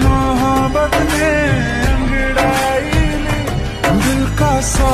मोहब्बत ने अंगड़ाई दिल का सौ